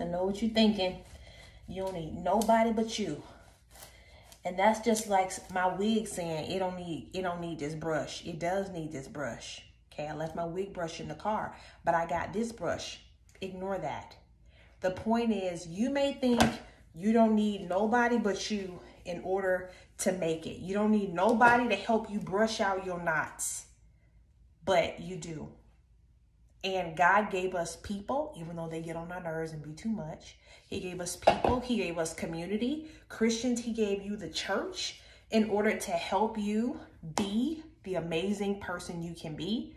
I know what you're thinking. You don't need nobody but you. And that's just like my wig saying it don't need it don't need this brush. It does need this brush. Okay, I left my wig brush in the car, but I got this brush. Ignore that. The point is you may think you don't need nobody but you in order to make it. You don't need nobody to help you brush out your knots. But you do. And God gave us people, even though they get on our nerves and be too much. He gave us people. He gave us community. Christians, He gave you the church in order to help you be the amazing person you can be.